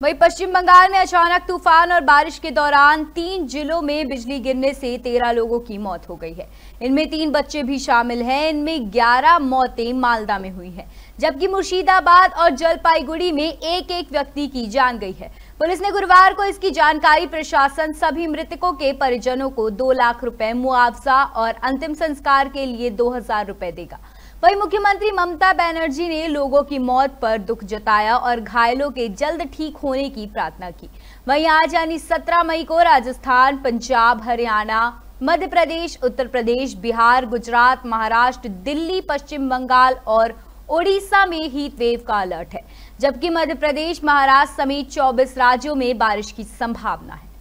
वहीं पश्चिम बंगाल में अचानक तूफ़ान और बारिश के दौरान तीन जिलों में बिजली गिरने से तेरह लोगों की मौत हो गई है। इनमें तीन बच्चे भी शामिल हैं। इनमें ग्यारह मौतें मालदा में हुई हैं। जबकि मुर्शिदाबाद और जलपाईगुड़ी में एक एक व्यक्ति की जान गई है। पुलिस ने गुरुवार को इसकी जानकारी प्रशासन सभी मृतकों के परिजनों को दो लाख रुपए मुआवजा और अंतिम संस्कार के लिए दो हज़ार रुपए देगा। वहीं मुख्यमंत्री ममता बनर्जी ने लोगों की मौत पर दुख जताया और घायलों के जल्द ठीक होने की प्रार्थना की। वहीं आज यानी 17 मई को राजस्थान, पंजाब, हरियाणा मध्य प्रदेश उत्तर प्रदेश बिहार, गुजरात, महाराष्ट्र, दिल्ली, पश्चिम बंगाल और ओडिशा में हीट वेव का अलर्ट है, जबकि मध्य प्रदेश महाराष्ट्र समेत 24 राज्यों में बारिश की संभावना है।